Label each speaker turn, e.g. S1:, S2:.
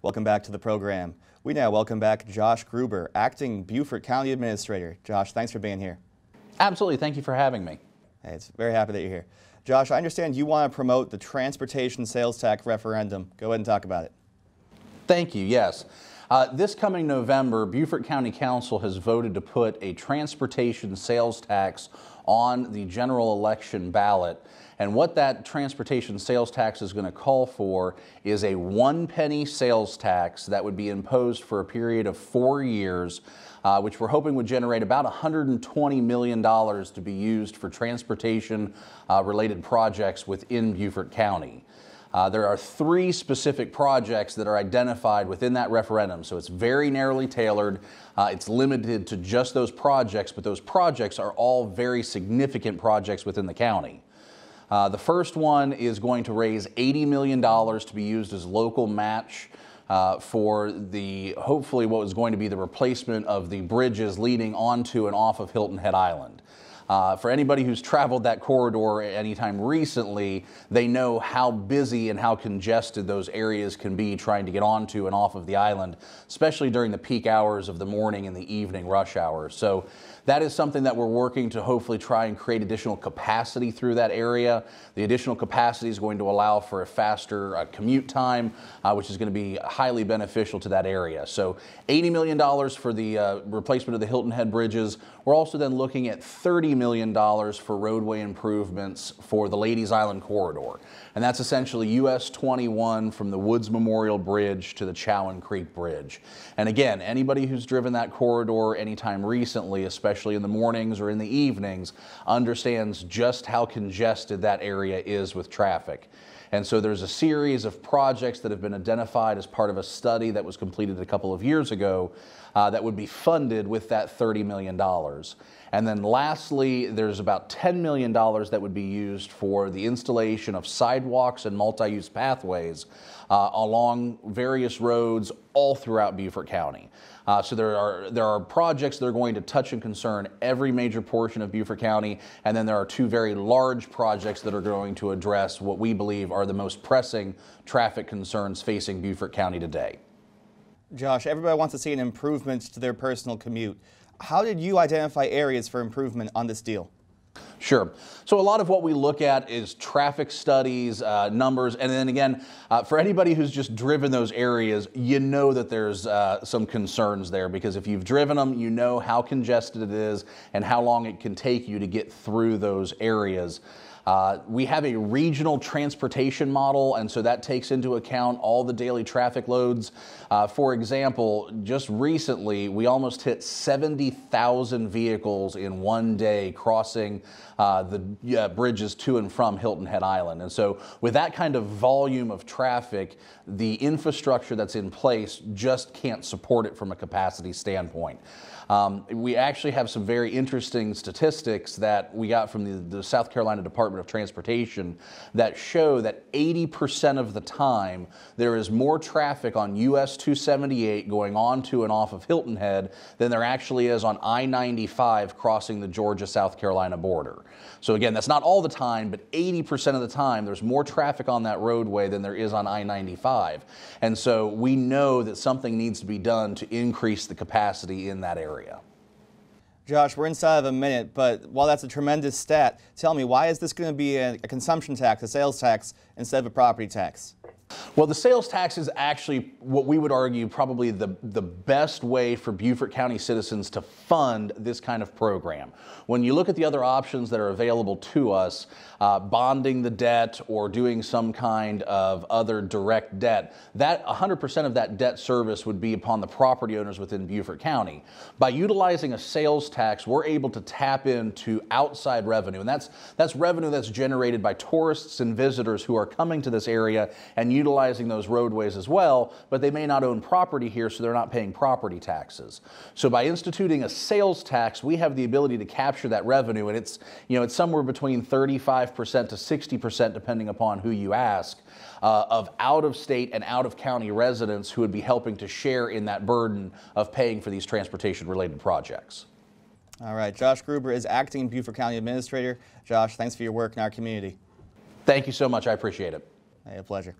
S1: Welcome back to the program. We now welcome back Josh Gruber, Acting Beaufort County Administrator. Josh, thanks for being here.
S2: Absolutely. Thank you for having me.
S1: Hey, it's very happy that you're here. Josh, I understand you want to promote the transportation sales tax referendum. Go ahead and talk about it.
S2: Thank you. Yes. Uh, this coming November, Beaufort County Council has voted to put a transportation sales tax on the general election ballot. And what that transportation sales tax is going to call for is a one penny sales tax that would be imposed for a period of four years, uh, which we're hoping would generate about $120 million to be used for transportation uh, related projects within Beaufort County. Uh, there are three specific projects that are identified within that referendum, so it's very narrowly tailored. Uh, it's limited to just those projects, but those projects are all very significant projects within the county. Uh, the first one is going to raise $80 million to be used as local match uh, for the hopefully what was going to be the replacement of the bridges leading onto and off of Hilton Head Island. Uh, for anybody who's traveled that corridor anytime recently, they know how busy and how congested those areas can be trying to get onto and off of the island, especially during the peak hours of the morning and the evening rush hours. So that is something that we're working to hopefully try and create additional capacity through that area. The additional capacity is going to allow for a faster uh, commute time, uh, which is going to be highly beneficial to that area. So $80 million for the uh, replacement of the Hilton Head bridges. We're also then looking at 30 million for roadway improvements for the Lady's Island corridor. And that's essentially US 21 from the Woods Memorial Bridge to the Chowan Creek Bridge. And again, anybody who's driven that corridor anytime recently, especially in the mornings or in the evenings, understands just how congested that area is with traffic. And so there's a series of projects that have been identified as part of a study that was completed a couple of years ago uh, that would be funded with that $30 million. And then lastly, there's about $10 million that would be used for the installation of sidewalks and multi-use pathways uh, along various roads all throughout Beaufort County. Uh, so there are there are projects that are going to touch and concern every major portion of Beaufort County, and then there are two very large projects that are going to address what we believe are the most pressing traffic concerns facing Beaufort County today.
S1: Josh, everybody wants to see an improvement to their personal commute. How did you identify areas for improvement on this deal?
S2: Sure. So a lot of what we look at is traffic studies, uh, numbers, and then again, uh, for anybody who's just driven those areas, you know that there's uh, some concerns there because if you've driven them, you know how congested it is and how long it can take you to get through those areas. Uh, we have a regional transportation model, and so that takes into account all the daily traffic loads. Uh, for example, just recently, we almost hit 70,000 vehicles in one day crossing uh, the bridges to and from Hilton Head Island. And so, with that kind of volume of traffic, the infrastructure that's in place just can't support it from a capacity standpoint. Um, we actually have some very interesting statistics that we got from the, the South Carolina Department of Transportation that show that 80% of the time there is more traffic on US 278 going on to and off of Hilton Head than there actually is on I 95 crossing the Georgia South Carolina border. So, again, that's not all the time, but 80% of the time there's more traffic on that roadway than there is on I 95. And so we know that something needs to be done to increase the capacity in that area.
S1: Josh, we're inside of a minute, but while that's a tremendous stat, tell me, why is this going to be a, a consumption tax, a sales tax, instead of a property tax?
S2: Well, the sales tax is actually what we would argue probably the, the best way for Beaufort County citizens to fund this kind of program. When you look at the other options that are available to us, uh, bonding the debt or doing some kind of other direct debt, that 100% of that debt service would be upon the property owners within Beaufort County. By utilizing a sales tax, we're able to tap into outside revenue, and that's that's revenue that's generated by tourists and visitors who are coming to this area and utilizing those roadways as well, but they may not own property here, so they're not paying property taxes. So by instituting a sales tax, we have the ability to capture that revenue, and it's you know it's somewhere between 35% to 60% depending upon who you ask. Uh, of out of state and out of county residents who would be helping to share in that burden of paying for these transportation related projects.
S1: All right, Josh Gruber is acting Beaufort County Administrator. Josh, thanks for your work in our community.
S2: Thank you so much. I appreciate it.
S1: Hey, a pleasure.